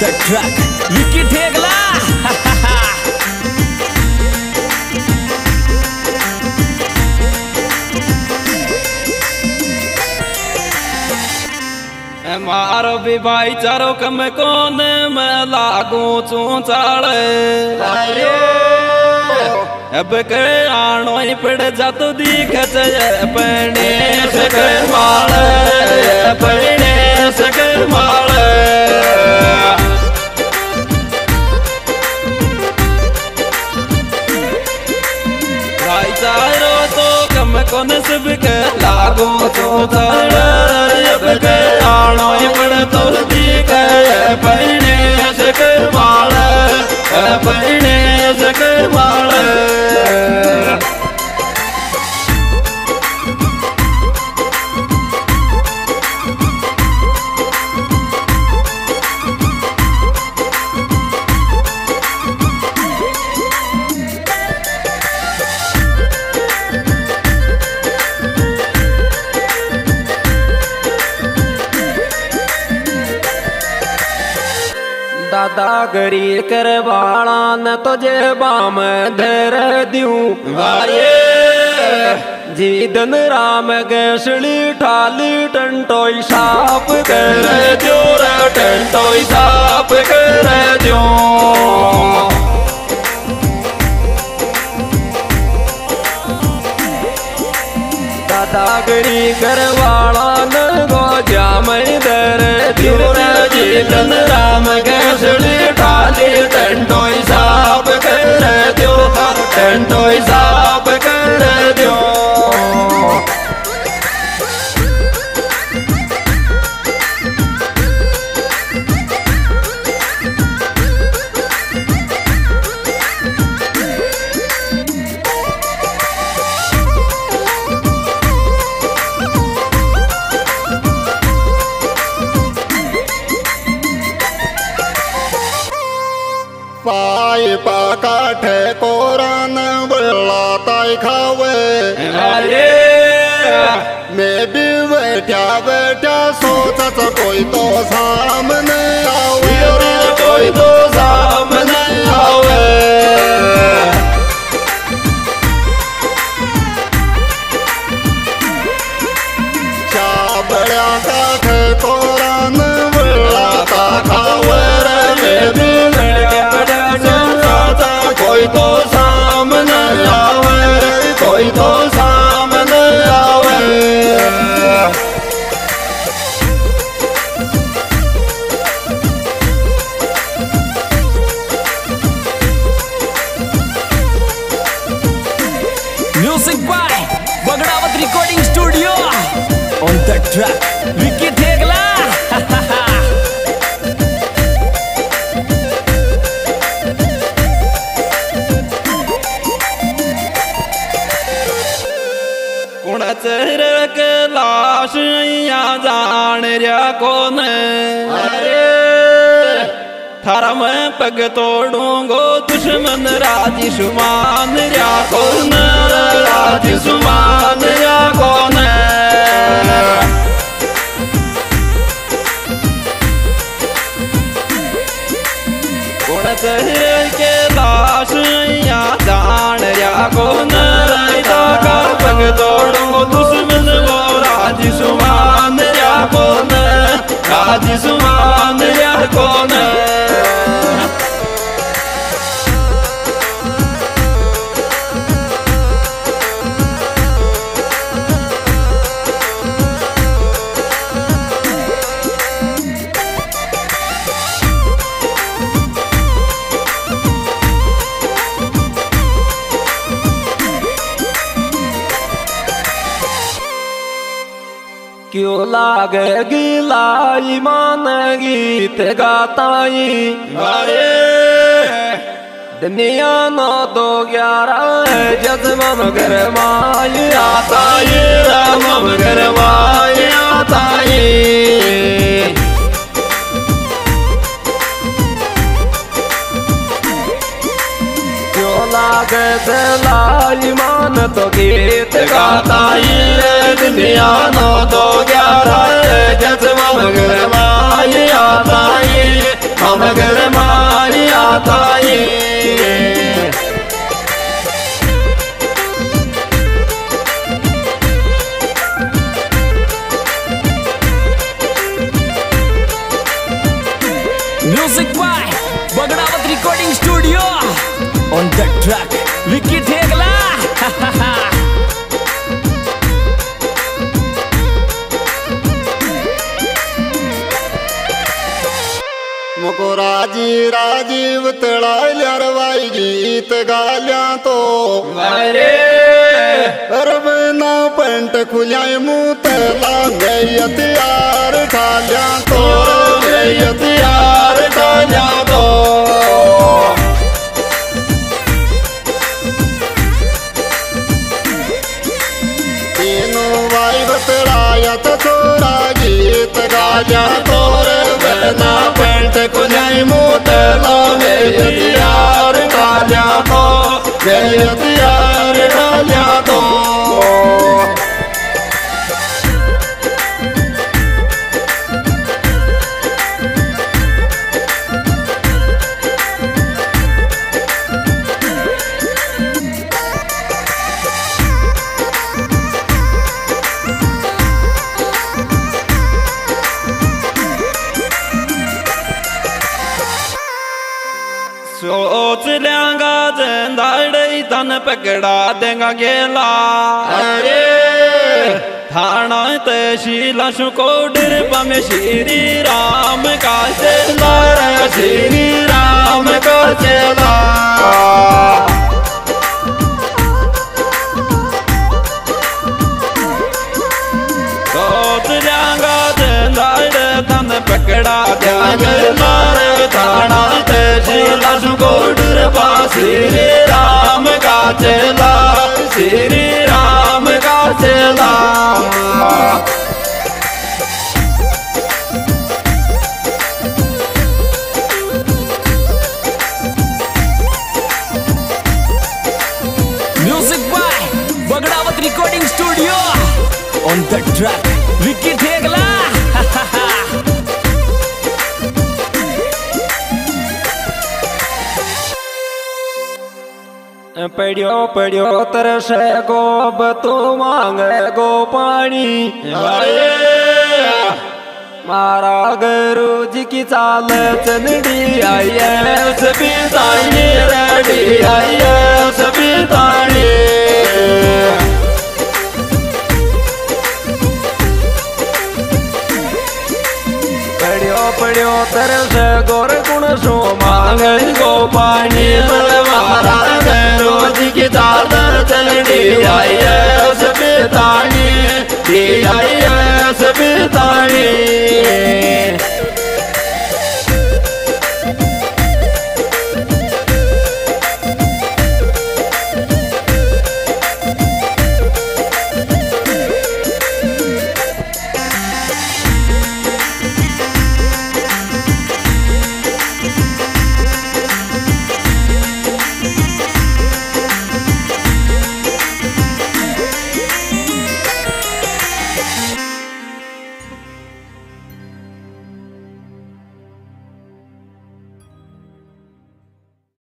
the track. मारो भी भाईचारो कम कोने में लागू चू चाले अब के आणो ही पड़ जा तो दिख पड़ने से कर माले पड़ने से कर माले कम कोन सब के लागो तो ताड़ा अब के आणो पण तो दी के से कर माळ पड़ने से कर माले कर बाला न तुझे बाम धर दियूं वाये जीदन राम गैसली ठाली टंटोई साप कर ज़ोर टंटोई साप कर जो दादागरी करवाला न गो जामई दर दिवर जीतन राम गैसली ठाली टंटोई साप कर दो टंटोई साप पाय पाकाठे कोरान बल्ला ताय खावे। अरे। मैं भी बैठा बैठा सोचत कोई तो सामने आवे। कोई तो Music by Bagdawat Recording Studio. On the track, Vicky Thegla. कुण चेहर के लाश या जान रया कौन अरे थारा मैं पग तोड़ूंगो, दुश्मन राज़ी सुमान कौन राज़ी सुमान कौन के लाश या जान रया कौन रायता का पग तोड़ूंगो, दुश्मन वो राज़ी सुमान रया कौन राज़ी सुमान रया कौन क्यों लागेगी लाई मान गीत गाताई अरे दुनिया नौ दो ग्यारह जजमन घर माई आता ये राम घर माई आता ये लागे लाल मान तो गीत गाता ये दुनिया नो दो ग्यारह जस मगर माई आता ये मगर माई आता मुको राज़ी राजीव तड़ाल्या रवाई गीत गाल्या तो। अरे रवना पंट खुल्याय मुत लांगयत सोच लेंगा जिंदाड़ी तन पकड़ा देगा गेला। अरे। थाना तहसील को डर पम श्री राम का चेला। श्री राम का चला। श्री राम का चला, श्री राम का चला। Music by Bagdawat recording studio on the track Vicky Thegla पड़ियो पड़ियो तरस गो अब तो मांगे गो पानी मारा गुरु जी की चाल चंदी आई है। सभी तानी रेडी आई है सभी तानी। पड़ियो पड़ियो तरस गोर गुण सो मांग गो पानी मारा किताब चलनी आई सबितानी आई सबितानी